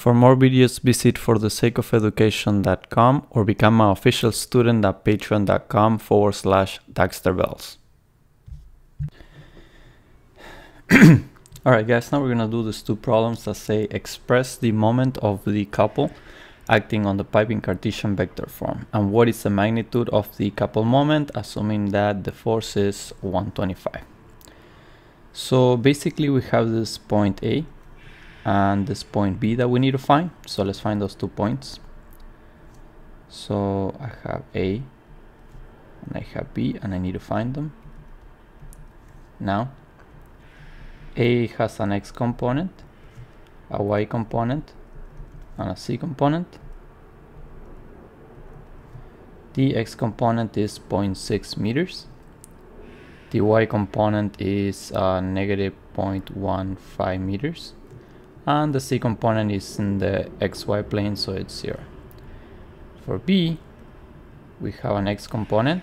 For more videos, visit forthesakeofeducation.com or become an official student at patreon.com forward slash daxterbells. Alright guys, now we're gonna do these two problems that say express the moment of the couple acting on the pipe in Cartesian vector form and what is the magnitude of the couple moment assuming that the force is 125. So basically we have this point A and this point B that we need to find. So let's find those two points. So I have A and I have B and I need to find them. Now A has an X component, a Y component and a C component. The X component is 0.6 meters. The Y component is uh, negative 0.15 meters and the C component is in the XY plane so it's 0. For B we have an X component,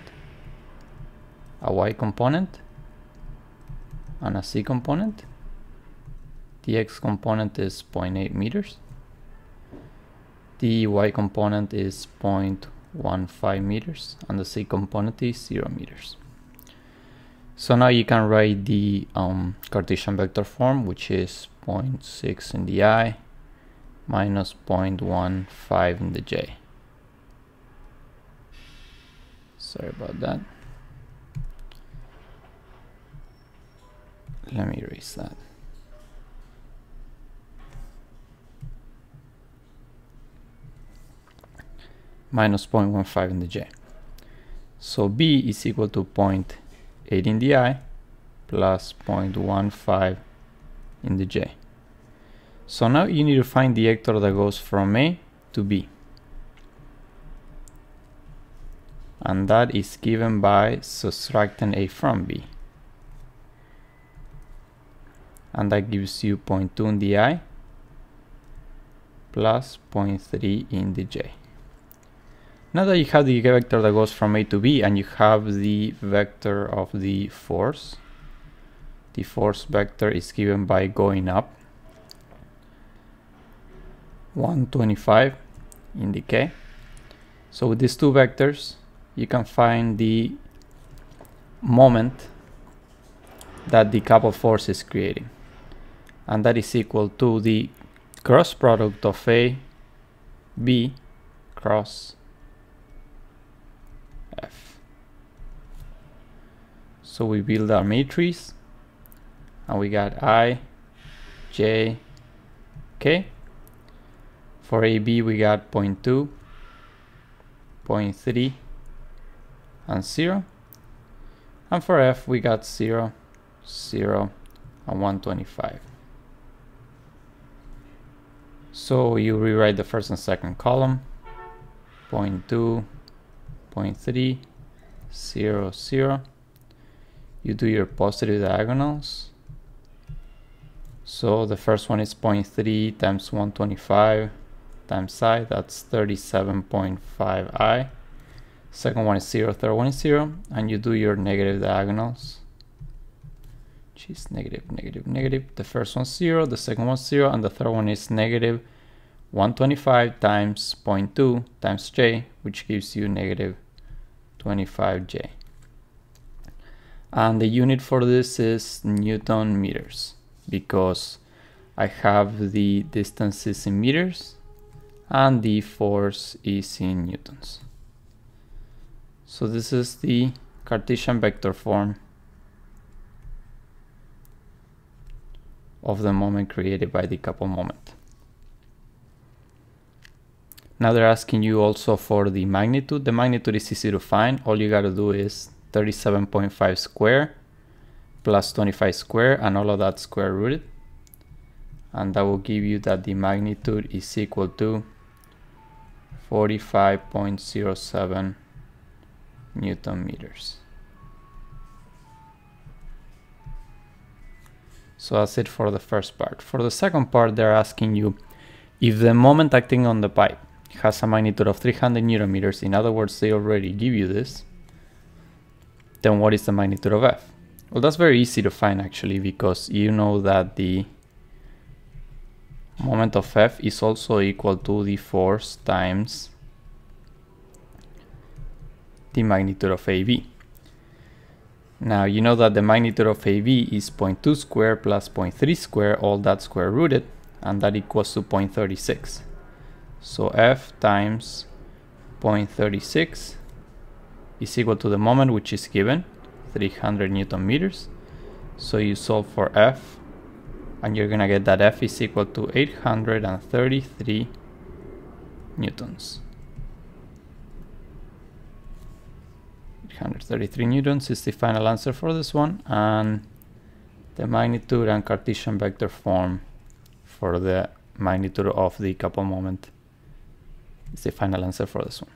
a Y component and a C component. The X component is 0.8 meters. The Y component is 0.15 meters and the C component is 0 meters. So now you can write the um, Cartesian vector form, which is 0.6 in the i minus 0.15 in the j. Sorry about that. Let me erase that. Minus 0.15 in the j. So b is equal to 0.8 in the i plus 0.15 in the j. So now you need to find the vector that goes from A to B. And that is given by subtracting A from B. And that gives you 0.2 in the I plus 0.3 in the J. Now that you have the vector that goes from A to B and you have the vector of the force, the force vector is given by going up 125 in the k. So with these two vectors, you can find the moment that the couple force is creating. And that is equal to the cross product of A, B cross F. So we build our matrix and we got I, J, K. For AB we got 0 0.2, 0 0.3 and 0. And for F we got 0, 0 and 125. So you rewrite the first and second column, 0 0.2, 0 0.3, 0, 0. You do your positive diagonals so the first one is 0.3 times 125 times i, that's 37.5 i. Second one is 0, third one is 0, and you do your negative diagonals. Is negative, negative, negative. The first one's 0, the second one's 0, and the third one is negative 125 times 0.2 times j, which gives you negative 25j. And the unit for this is Newton meters because I have the distances in meters and the force is in newtons. So this is the Cartesian vector form of the moment created by the couple moment. Now they're asking you also for the magnitude. The magnitude is easy to find. All you gotta do is 37.5 square plus 25 square and all of that square rooted and that will give you that the magnitude is equal to 45.07 newton meters. So that's it for the first part. For the second part, they're asking you if the moment acting on the pipe has a magnitude of 300 newton in other words, they already give you this, then what is the magnitude of F? Well, that's very easy to find actually because you know that the moment of F is also equal to the force times the magnitude of AB. Now you know that the magnitude of AB is 0.2 squared plus 0.3 squared, all that square rooted, and that equals to 0.36. So F times 0.36 is equal to the moment which is given, 300 Newton meters. So you solve for F and you're gonna get that F is equal to 833 newtons. 833 newtons is the final answer for this one and the magnitude and Cartesian vector form for the magnitude of the couple moment is the final answer for this one.